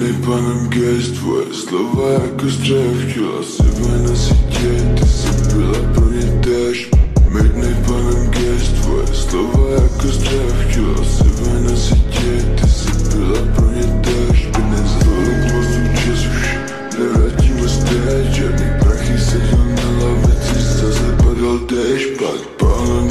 Mydnej panem gest, tvoje slova jako střev Chtěla si na sítě, ty jsi byla pro mě tež Mydnej panem gest, tvoje slova jako střev Chtěla si na sítě, ty jsi byla pro mě tež By nezvolil moc čas už nevrátíme zpět Žádný prachy seděl na lavici, zase padal déšť Pak pálem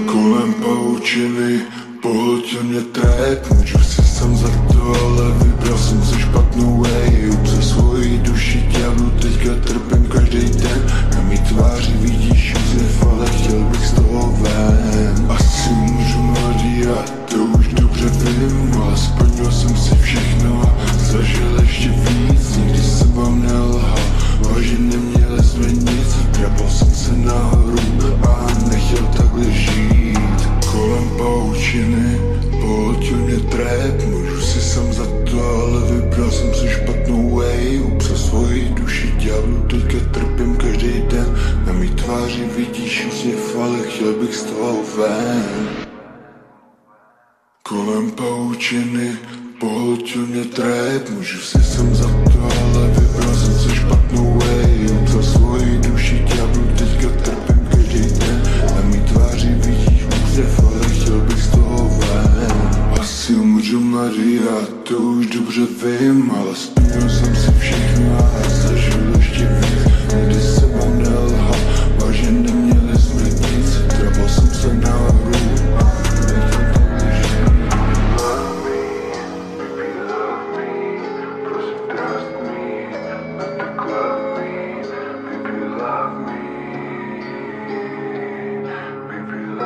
pavučiny pohltil mě trép Můžu si chtěl bych z toho ven. Kolem paučiny pohltil mě trép Můžu si sám za to, ale vybral jsem si špatnou way. Upsal svoji duši ďáblu, teďka trpím každý den. Na mý tváři vidíš úsměv, ale chtěl bych z toho ven. Asi umřu Maria, to už dobře vím Ale splnil jsem si všechno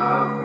love